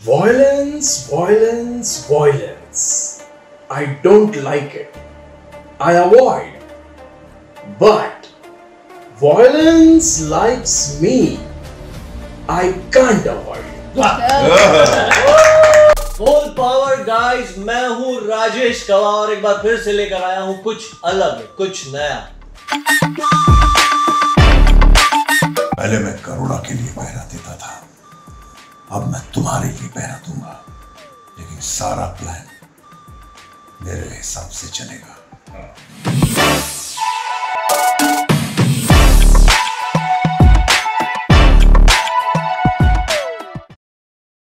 Violence, violence, violence. I don't like it. I avoid. But violence likes me. I can't avoid. Full power guys मैं हूँ राजेश कवा और एक बार फिर से लेकर आया हूँ कुछ अलग कुछ नया पहले मैं करुणा के लिए पहरा देता था अब मैं तुम्हारे लिए पहना दूँगा। लेकिन सारा प्लान मेरे हिसाब से चलेगा।